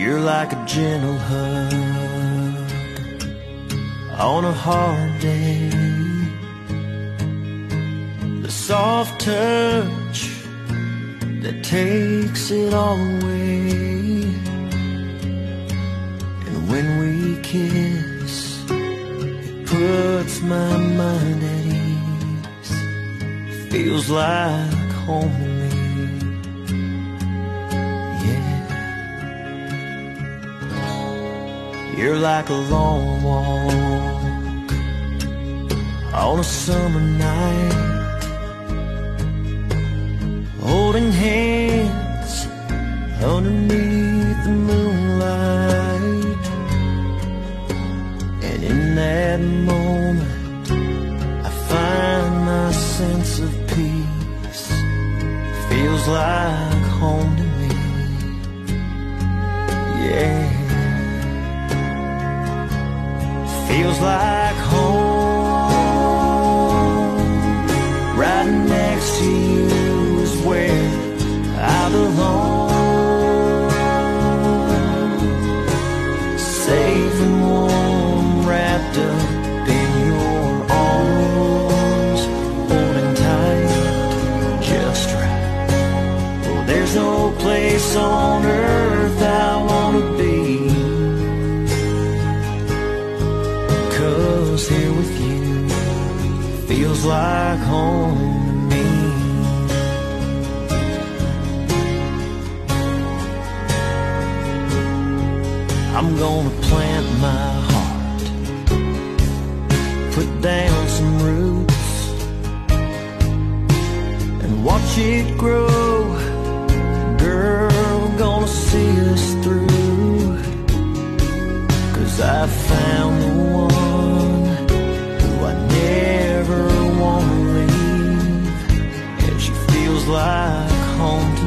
You're like a gentle hug on a hard day. The soft touch that takes it all away. And when we kiss, it puts my mind at ease. Feels like home You're like a long walk on a summer night holding hands underneath the moonlight. And in that moment, I find my sense of peace. Feels like home to me. Yeah. Feels like home. Right next to you is where I belong. Safe and warm, wrapped up in your arms, holding tight, just right. Oh, there's no place on earth Here with you feels like home to me. I'm gonna plant my heart, put down some roots, and watch it grow. Girl, gonna see us through. Cause I found Like home